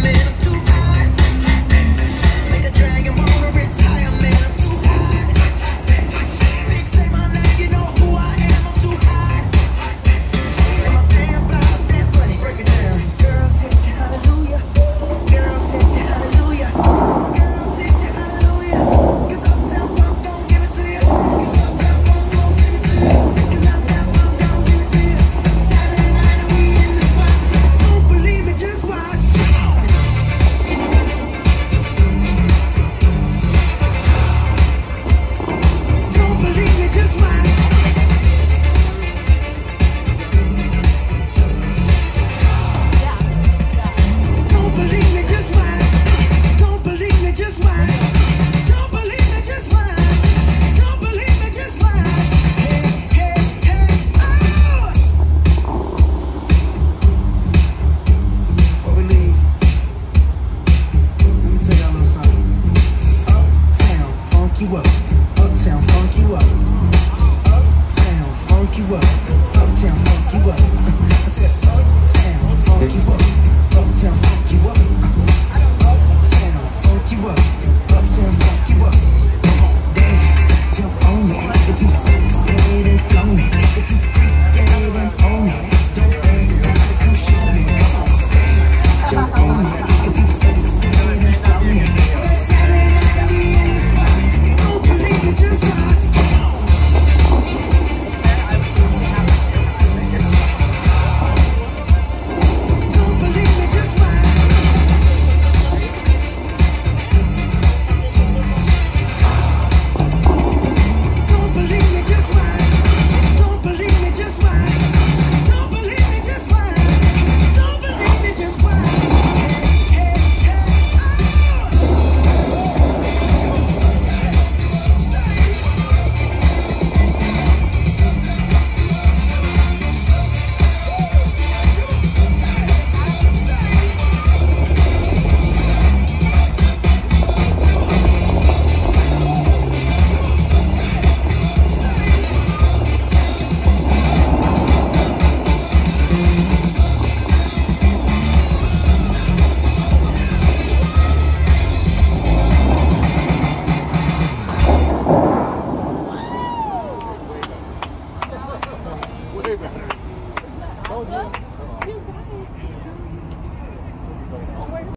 me. You up. Uptown funk you up. Uptown funk you up. Uptown funk you up. Uptown funk you up. Молодец.